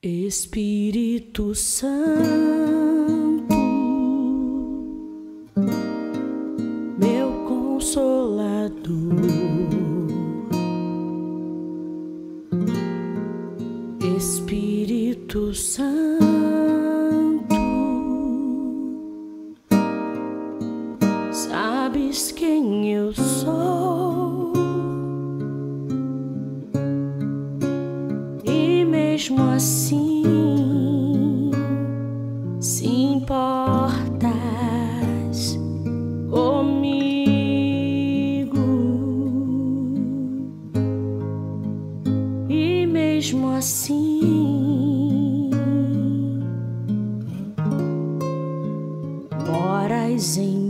Espírito Santo, meu consolador, Espírito Santo, assim se importas comigo. E mesmo assim moras em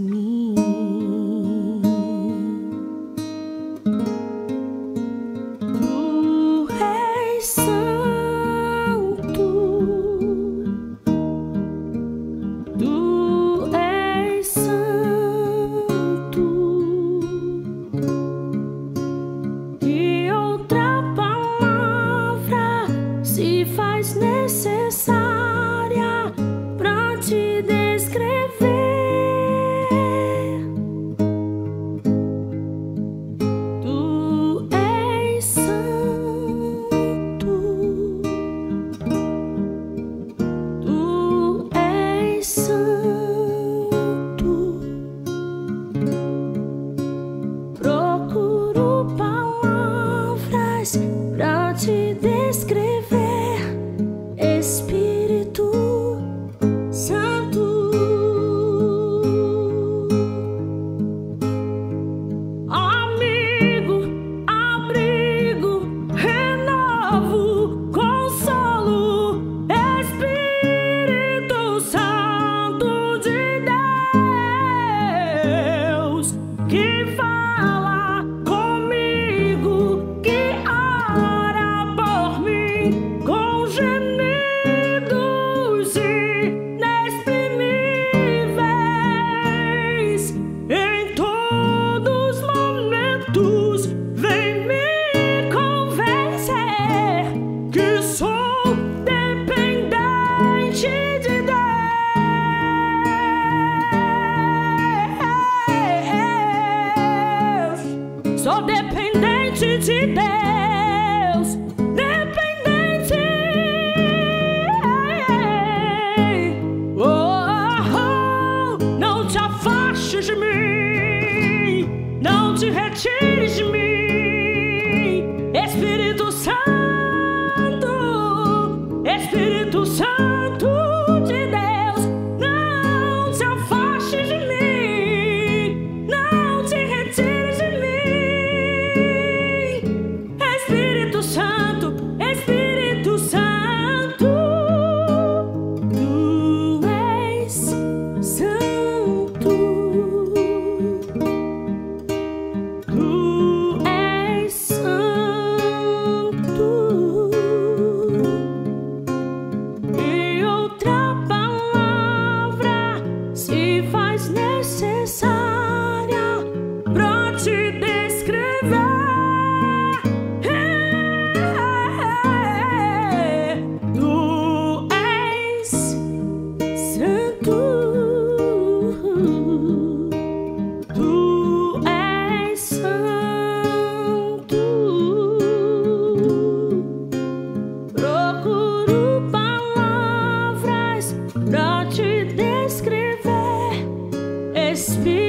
Santo, procuro palavras pra te descrever. keep on. cool. Espírito.